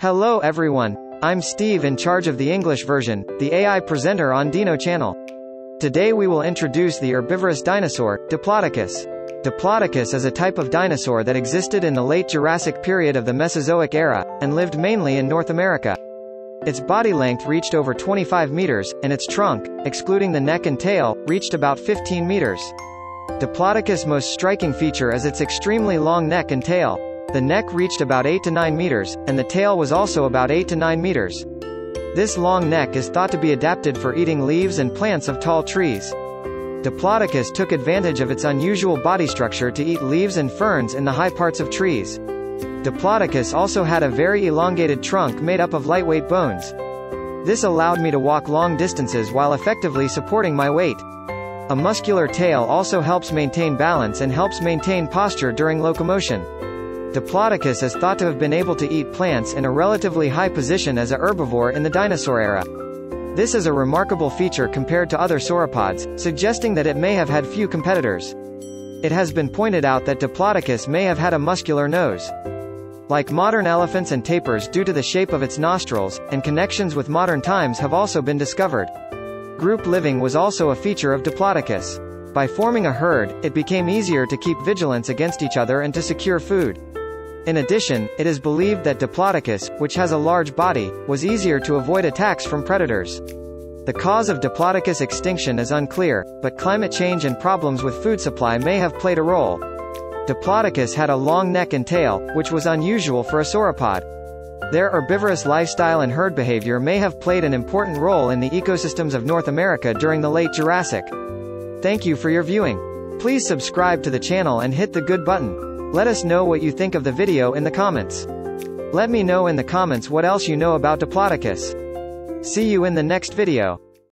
Hello everyone. I'm Steve in charge of the English version, the AI presenter on Dino channel. Today we will introduce the herbivorous dinosaur, Diplodocus. Diplodocus is a type of dinosaur that existed in the late Jurassic period of the Mesozoic era, and lived mainly in North America. Its body length reached over 25 meters, and its trunk, excluding the neck and tail, reached about 15 meters. Diplodocus' most striking feature is its extremely long neck and tail. The neck reached about 8 to 9 meters, and the tail was also about 8 to 9 meters. This long neck is thought to be adapted for eating leaves and plants of tall trees. Diplodocus took advantage of its unusual body structure to eat leaves and ferns in the high parts of trees. Diplodocus also had a very elongated trunk made up of lightweight bones. This allowed me to walk long distances while effectively supporting my weight. A muscular tail also helps maintain balance and helps maintain posture during locomotion. Diplodocus is thought to have been able to eat plants in a relatively high position as a herbivore in the dinosaur era. This is a remarkable feature compared to other sauropods, suggesting that it may have had few competitors. It has been pointed out that Diplodocus may have had a muscular nose. Like modern elephants and tapirs due to the shape of its nostrils, and connections with modern times have also been discovered. Group living was also a feature of Diplodocus. By forming a herd, it became easier to keep vigilance against each other and to secure food. In addition, it is believed that Diplodocus, which has a large body, was easier to avoid attacks from predators. The cause of Diplodocus extinction is unclear, but climate change and problems with food supply may have played a role. Diplodocus had a long neck and tail, which was unusual for a sauropod. Their herbivorous lifestyle and herd behavior may have played an important role in the ecosystems of North America during the late Jurassic. Thank you for your viewing. Please subscribe to the channel and hit the good button. Let us know what you think of the video in the comments. Let me know in the comments what else you know about Diplodocus. See you in the next video.